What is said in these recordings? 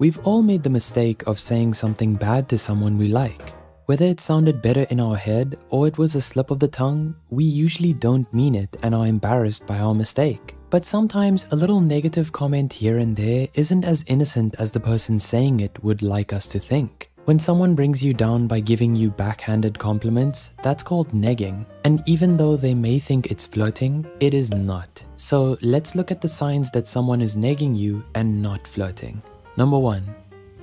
We've all made the mistake of saying something bad to someone we like. Whether it sounded better in our head or it was a slip of the tongue, we usually don't mean it and are embarrassed by our mistake. But sometimes a little negative comment here and there isn't as innocent as the person saying it would like us to think. When someone brings you down by giving you backhanded compliments, that's called negging. And even though they may think it's flirting, it is not. So let's look at the signs that someone is negging you and not flirting. Number one,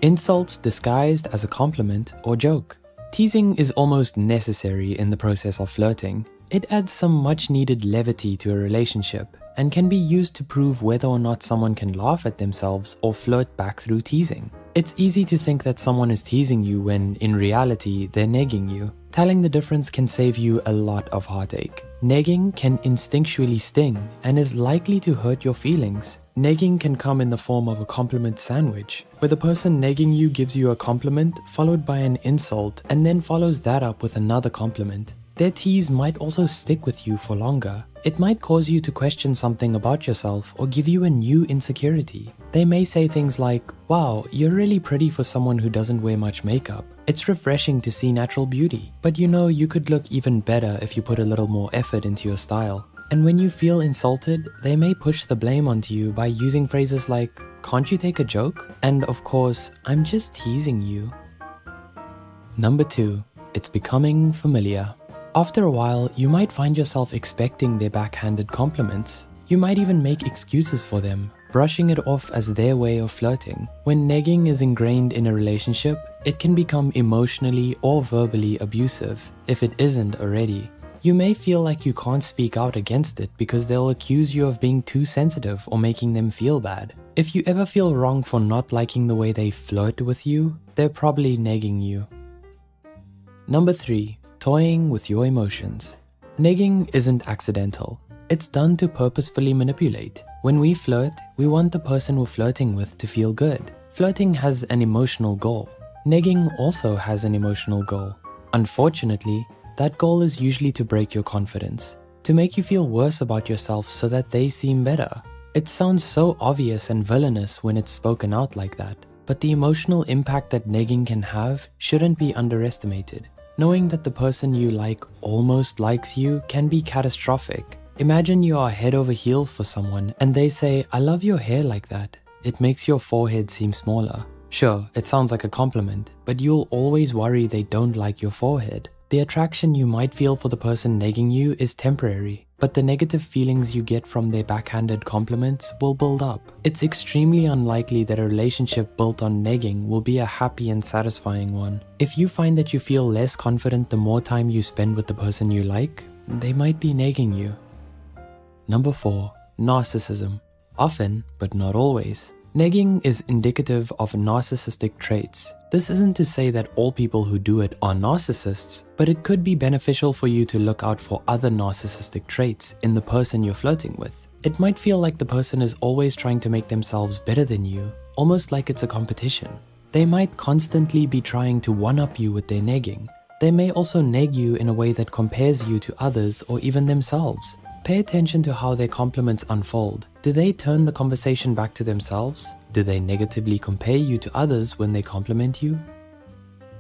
insults disguised as a compliment or joke. Teasing is almost necessary in the process of flirting. It adds some much needed levity to a relationship and can be used to prove whether or not someone can laugh at themselves or flirt back through teasing. It's easy to think that someone is teasing you when, in reality, they're negging you. Telling the difference can save you a lot of heartache. Negging can instinctually sting and is likely to hurt your feelings. Negging can come in the form of a compliment sandwich, where the person negging you gives you a compliment followed by an insult and then follows that up with another compliment. Their tease might also stick with you for longer. It might cause you to question something about yourself or give you a new insecurity. They may say things like, wow, you're really pretty for someone who doesn't wear much makeup. It's refreshing to see natural beauty, but you know you could look even better if you put a little more effort into your style. And when you feel insulted, they may push the blame onto you by using phrases like, can't you take a joke? And of course, I'm just teasing you. Number two, it's becoming familiar. After a while, you might find yourself expecting their backhanded compliments. You might even make excuses for them, brushing it off as their way of flirting. When negging is ingrained in a relationship, it can become emotionally or verbally abusive, if it isn't already. You may feel like you can't speak out against it because they'll accuse you of being too sensitive or making them feel bad. If you ever feel wrong for not liking the way they flirt with you, they're probably negging you. Number 3 toying with your emotions. Negging isn't accidental. It's done to purposefully manipulate. When we flirt, we want the person we're flirting with to feel good. Flirting has an emotional goal. Negging also has an emotional goal. Unfortunately, that goal is usually to break your confidence, to make you feel worse about yourself so that they seem better. It sounds so obvious and villainous when it's spoken out like that, but the emotional impact that negging can have shouldn't be underestimated. Knowing that the person you like almost likes you can be catastrophic. Imagine you are head over heels for someone and they say, I love your hair like that. It makes your forehead seem smaller. Sure, it sounds like a compliment, but you'll always worry they don't like your forehead. The attraction you might feel for the person negging you is temporary, but the negative feelings you get from their backhanded compliments will build up. It's extremely unlikely that a relationship built on negging will be a happy and satisfying one. If you find that you feel less confident the more time you spend with the person you like, they might be negging you. Number 4. Narcissism. Often, but not always, Negging is indicative of narcissistic traits. This isn't to say that all people who do it are narcissists, but it could be beneficial for you to look out for other narcissistic traits in the person you're flirting with. It might feel like the person is always trying to make themselves better than you, almost like it's a competition. They might constantly be trying to one-up you with their negging. They may also neg you in a way that compares you to others or even themselves. Pay attention to how their compliments unfold. Do they turn the conversation back to themselves? Do they negatively compare you to others when they compliment you?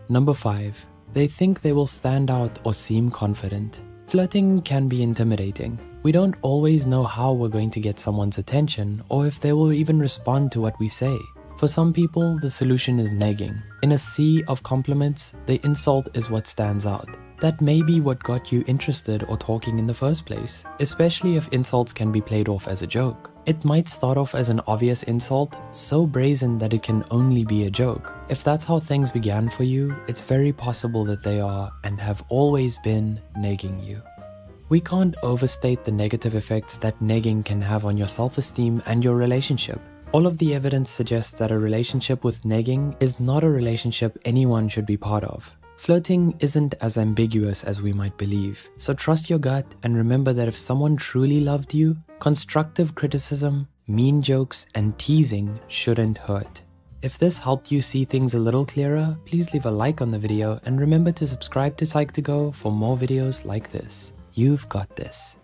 Number 5. They think they will stand out or seem confident. Flirting can be intimidating. We don't always know how we're going to get someone's attention or if they will even respond to what we say. For some people, the solution is negging. In a sea of compliments, the insult is what stands out. That may be what got you interested or talking in the first place, especially if insults can be played off as a joke. It might start off as an obvious insult, so brazen that it can only be a joke. If that's how things began for you, it's very possible that they are, and have always been, negging you. We can't overstate the negative effects that negging can have on your self-esteem and your relationship. All of the evidence suggests that a relationship with negging is not a relationship anyone should be part of. Flirting isn't as ambiguous as we might believe, so trust your gut and remember that if someone truly loved you, constructive criticism, mean jokes, and teasing shouldn't hurt. If this helped you see things a little clearer, please leave a like on the video and remember to subscribe to Psych2Go for more videos like this. You've got this.